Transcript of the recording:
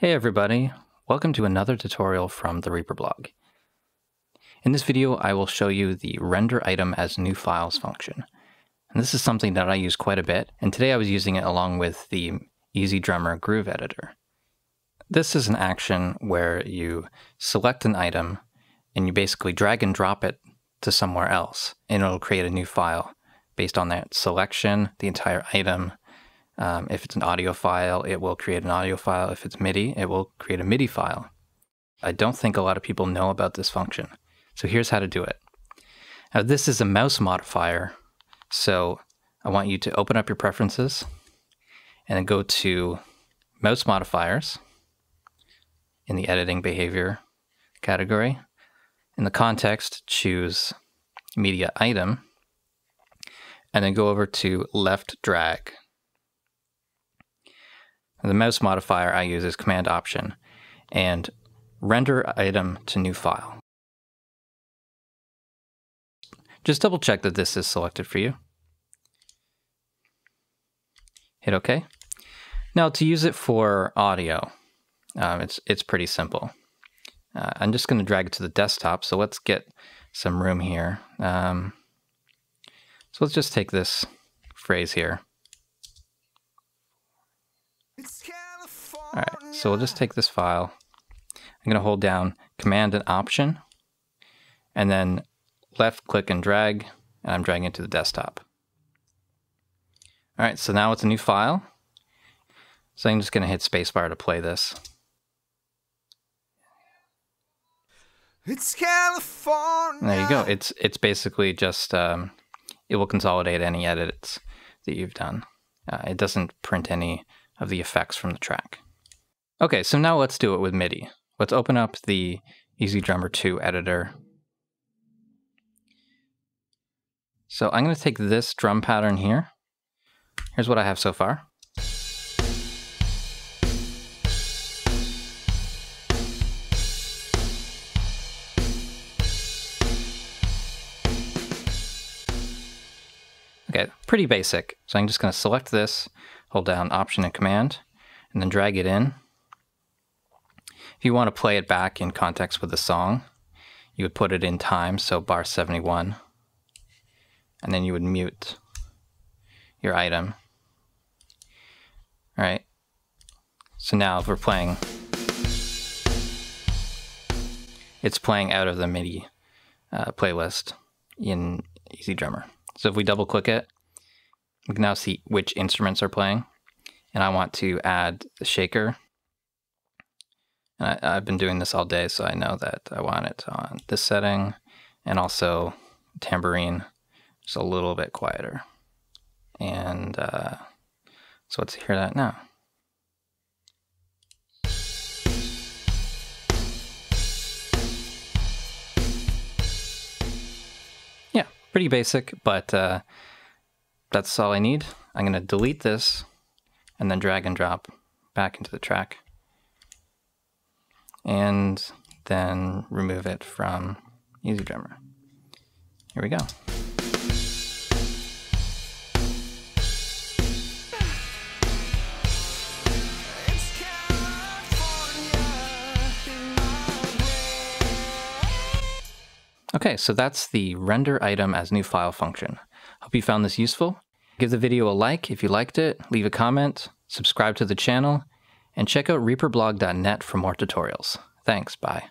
Hey everybody, welcome to another tutorial from the Reaper blog. In this video, I will show you the render item as new files function. And this is something that I use quite a bit, and today I was using it along with the EZDrummer Groove Editor. This is an action where you select an item and you basically drag and drop it to somewhere else, and it'll create a new file based on that selection, the entire item, um, if it's an audio file, it will create an audio file. If it's MIDI, it will create a MIDI file. I don't think a lot of people know about this function. So here's how to do it. Now this is a mouse modifier. So I want you to open up your preferences and then go to mouse modifiers in the editing behavior category. In the context, choose media item and then go over to left drag the mouse modifier I use is Command Option and render item to new file. Just double check that this is selected for you. Hit OK. Now to use it for audio, um, it's, it's pretty simple. Uh, I'm just going to drag it to the desktop, so let's get some room here. Um, so let's just take this phrase here All right, so we'll just take this file. I'm gonna hold down Command and Option, and then left click and drag, and I'm dragging it to the desktop. All right, so now it's a new file. So I'm just gonna hit spacebar to play this. It's California. There you go. It's it's basically just um, it will consolidate any edits that you've done. Uh, it doesn't print any of the effects from the track. Okay, so now let's do it with MIDI. Let's open up the EZDrummer 2 editor. So I'm going to take this drum pattern here. Here's what I have so far. Okay, pretty basic. So I'm just going to select this, hold down Option and Command, and then drag it in. If you want to play it back in context with the song, you would put it in time, so bar 71, and then you would mute your item. All right. So now if we're playing, it's playing out of the MIDI uh, playlist in EZDrummer. So if we double click it, we can now see which instruments are playing. And I want to add the shaker And I, have been doing this all day, so I know that I want it on this setting and also tambourine just a little bit quieter. And uh, so let's hear that now. Yeah, pretty basic, but uh, that's all I need. I'm going to delete this and then drag and drop back into the track and then remove it from EZDrummer. Here we go. Okay, so that's the render item as new file function. Hope you found this useful. Give the video a like if you liked it, leave a comment, subscribe to the channel, and check out reaperblog.net for more tutorials. Thanks, bye.